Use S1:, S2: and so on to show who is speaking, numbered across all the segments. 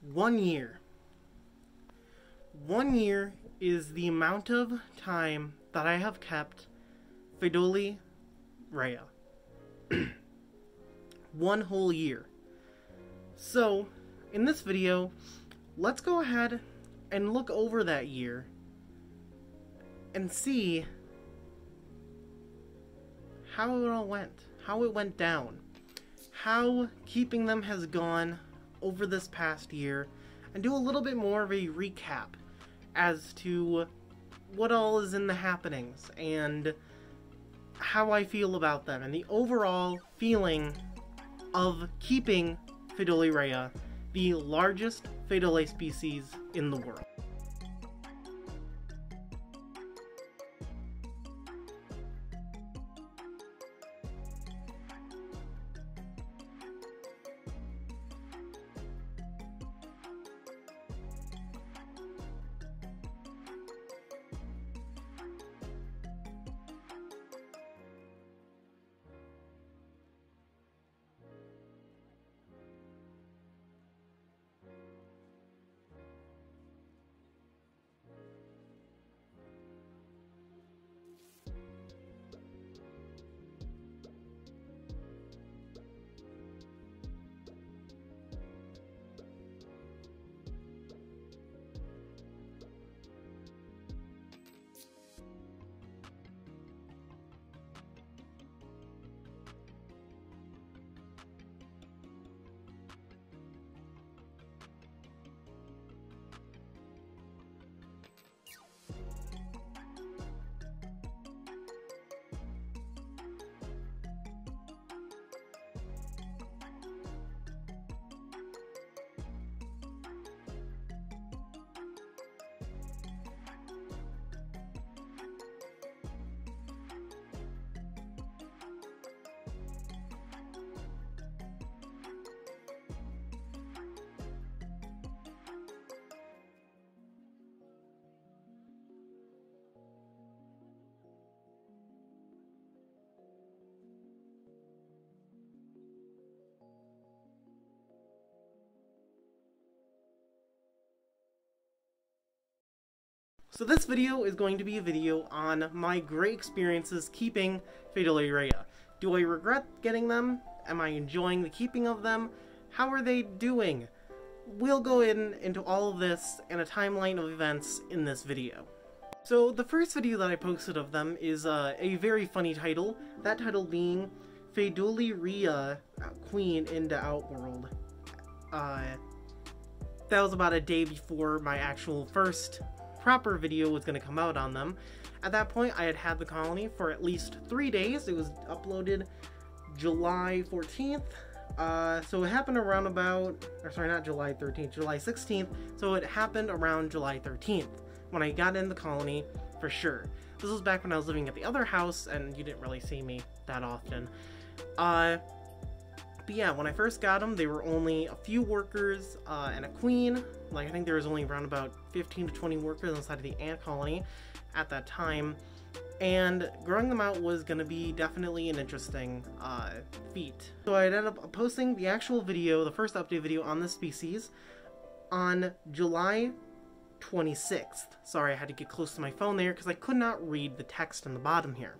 S1: one year. One year is the amount of time that I have kept Pheidole Rhea. one whole year. So, in this video, let's go ahead and look over that year and see how it all went, how it went down, how keeping them has gone over this past year, and do a little bit more of a recap as to what all is in the happenings and how I feel about them and the overall feeling of keeping Pheidole Rhea, the largest Pheidole species in the world. So this video is going to be a video on my great experiences keeping Pheidole Rhea. Do I regret getting them? Am I enjoying the keeping of them? How are they doing? We'll go in into all of this and a timeline of events in this video. So the first video that I posted of them is uh, a very funny title, that title being Pheidole Rhea, Queen into Outworld. Uh, that was about a day before my actual first proper video was going to come out on them. At that point, I had had the colony for at least three days. It was uploaded July 14th. Uh, so it happened around about, or sorry, not July 13th, July 16th. So it happened around July 13th when I got in the colony for sure. This was back when I was living at the other house and you didn't really see me that often. Uh, but yeah, when I first got them, they were only a few workers uh, and a queen. Like, I think there was only around about 15 to 20 workers inside of the ant colony at that time. And growing them out was going to be definitely an interesting uh, feat. So I ended up posting the actual video, the first update video on this species, on July 26th. Sorry, I had to get close to my phone there because I could not read the text in the bottom here.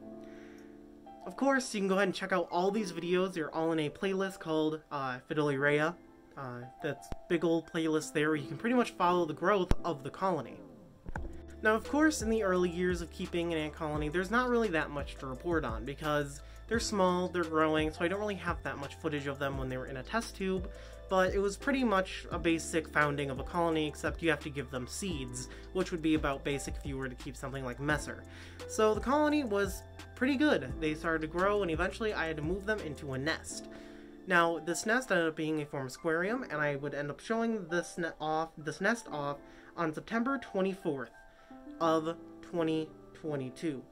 S1: Of course, you can go ahead and check out all these videos. They're all in a playlist called uh, Rhea. Uh, that's big old playlist there where you can pretty much follow the growth of the colony. Now, of course, in the early years of keeping an ant colony, there's not really that much to report on because they're small, they're growing, so I don't really have that much footage of them when they were in a test tube, but it was pretty much a basic founding of a colony, except you have to give them seeds, which would be about basic if you were to keep something like Messor. So the colony was pretty good. They started to grow, and eventually I had to move them into a nest. Now, this nest ended up being a form of aquarium, and I would end up showing this, off, this nest off on September 24th of 2022.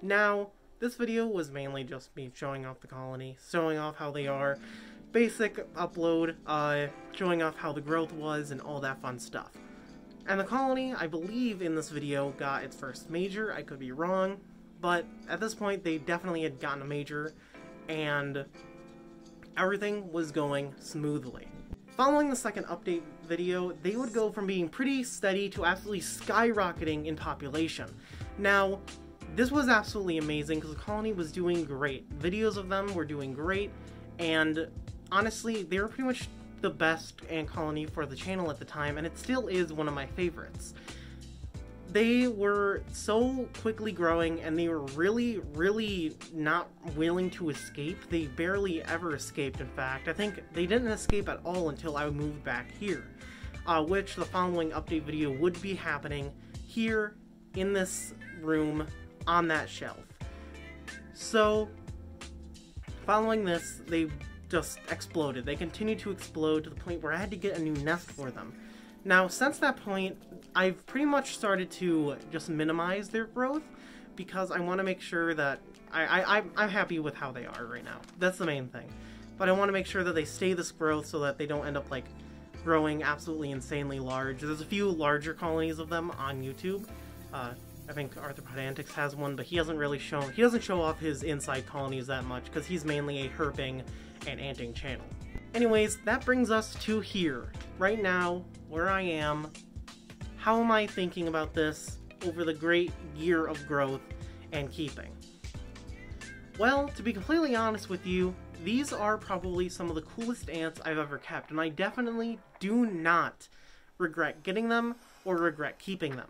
S1: Now, this video was mainly just me showing off the colony, showing off how they are, basic upload, uh, showing off how the growth was, and all that fun stuff. And the colony, I believe in this video, got its first major, I could be wrong, but at this point they definitely had gotten a major, and everything was going smoothly. Following the second update video, they would go from being pretty steady to absolutely skyrocketing in population. Now, this was absolutely amazing because the colony was doing great. Videos of them were doing great, and honestly, they were pretty much the best ant colony for the channel at the time, and it still is one of my favorites. They were so quickly growing, and they were really, really not willing to escape. They barely ever escaped, in fact. I think they didn't escape at all until I moved back here, uh, which the following update video would be happening here in this room on that shelf. So, following this, they just exploded. They continued to explode to the point where I had to get a new nest for them. Now, since that point, I've pretty much started to just minimize their growth because I want to make sure that I, I, I'm happy with how they are right now. That's the main thing. But I want to make sure that they stay this growth so that they don't end up like growing absolutely insanely large. There's a few larger colonies of them on YouTube. Uh, I think Arthropod Antics has one, but he hasn't really shown he doesn't show off his inside colonies that much because he's mainly a herping and anting channel. Anyways, that brings us to here. Right now, where I am, how am I thinking about this over the great year of growth and keeping? Well, to be completely honest with you, these are probably some of the coolest ants I've ever kept, and I definitely do not regret getting them or regret keeping them.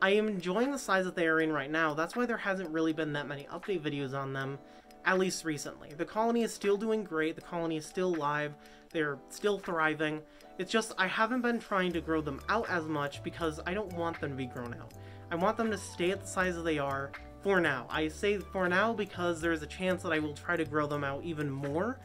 S1: I am enjoying the size that they are in right now. That's why there hasn't really been that many update videos on them, at least recently. The colony is still doing great. The colony is still live. They're still thriving. It's just I haven't been trying to grow them out as much because I don't want them to be grown out. I want them to stay at the size that they are for now. I say for now because there's a chance that I will try to grow them out even more,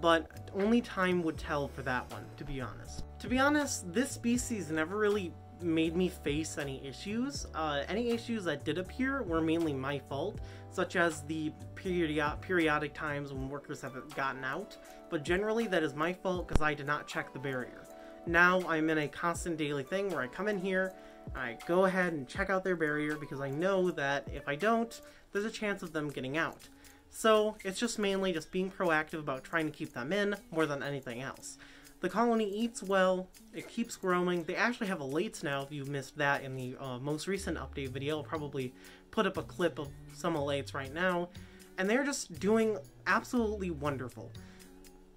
S1: but only time would tell for that one, to be honest. To be honest, this species never really made me face any issues. Uh, any issues that did appear were mainly my fault, such as the period periodic times when workers have gotten out, but generally that is my fault because I did not check the barrier. Now I'm in a constant daily thing where I come in here, I go ahead and check out their barrier because I know that if I don't, there's a chance of them getting out. So it's just mainly just being proactive about trying to keep them in more than anything else. The colony eats well, it keeps growing. They actually have alates now, if you missed that in the uh, most recent update video. I'll probably put up a clip of some alates right now. And they're just doing absolutely wonderful.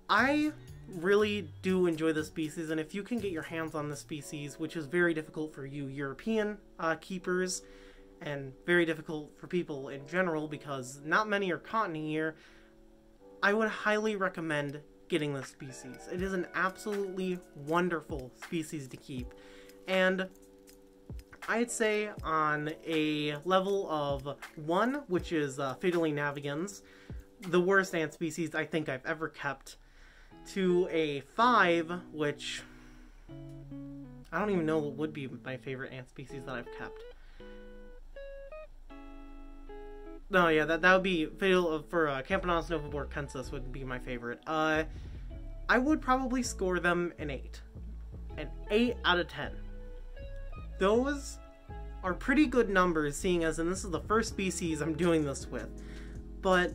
S1: I really do enjoy the species, and if you can get your hands on the species, which is very difficult for you European uh, keepers, and very difficult for people in general because not many are caught in a year, I would highly recommend getting this species. It is an absolutely wonderful species to keep. And I'd say on a level of 1, which is uh, Pheidole navigans, the worst ant species I think I've ever kept, to a 5, which I don't even know what would be my favorite ant species that I've kept. No, yeah, that that would be fatal for uh, Camponotus novaeboracensis would be my favorite. Uh, I would probably score them an eight, an eight out of ten. Those are pretty good numbers, seeing as and this is the first species I'm doing this with. But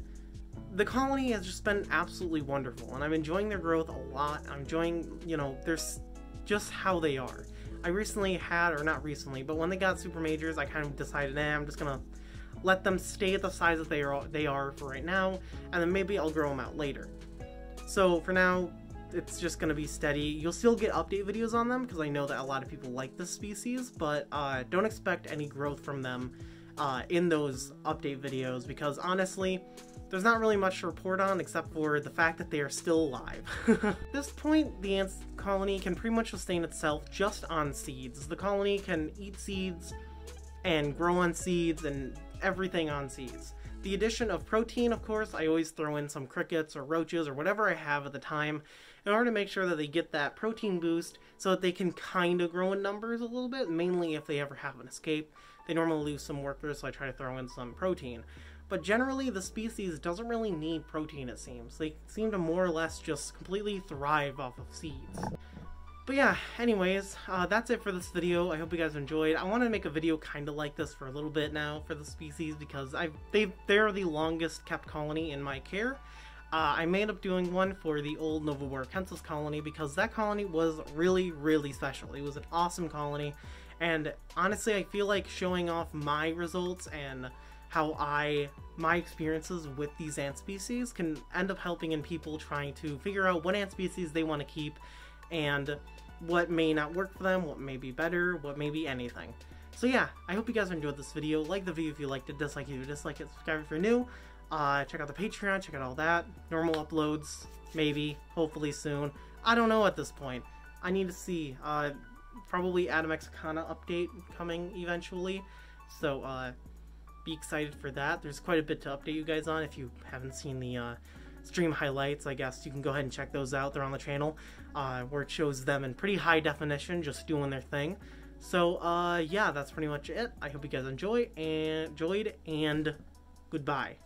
S1: the colony has just been absolutely wonderful, and I'm enjoying their growth a lot. I'm enjoying, you know, there's just how they are. I recently had, or not recently, but when they got super majors, I kind of decided, eh, I'm just gonna let them stay at the size that they are they are for right now, and then maybe I'll grow them out later. So for now, it's just gonna be steady. You'll still get update videos on them because I know that a lot of people like this species, but uh, don't expect any growth from them uh, in those update videos because honestly, there's not really much to report on except for the fact that they are still alive. At this point, the ant colony can pretty much sustain itself just on seeds. The colony can eat seeds and grow on seeds and everything on seeds. The addition of protein, of course, I always throw in some crickets or roaches or whatever I have at the time in order to make sure that they get that protein boost so that they can kind of grow in numbers a little bit, mainly if they ever have an escape. They normally lose some workers, so I try to throw in some protein. But generally, the species doesn't really need protein, it seems. They seem to more or less just completely thrive off of seeds. But yeah, anyways, uh, that's it for this video. I hope you guys enjoyed. I want to make a video kind of like this for a little bit now for the species because I they they're the longest kept colony in my care. uh, I may end up doing one for the old novaeboracensis colony because that colony was really, really special. It was an awesome colony, and honestly, I feel like showing off my results and how I my experiences with these ant species can end up helping in people trying to figure out what ant species they want to keep and what may not work for them, what may be better, what may be anything. So yeah, I hope you guys enjoyed this video. Like the video if you liked it, dislike it if you dislike it, subscribe if you're new. Uh, check out the Patreon, check out all that. Normal uploads, maybe, hopefully soon. I don't know at this point. I need to see. Uh, probably Atta mexicana update coming eventually. So, uh, be excited for that. There's quite a bit to update you guys on. If you haven't seen the uh, stream highlights, I guess you can go ahead and check those out. They're on the channel, uh, where it shows them in pretty high definition, just doing their thing. So, uh, yeah, that's pretty much it. I hope you guys enjoy and enjoyed, and goodbye.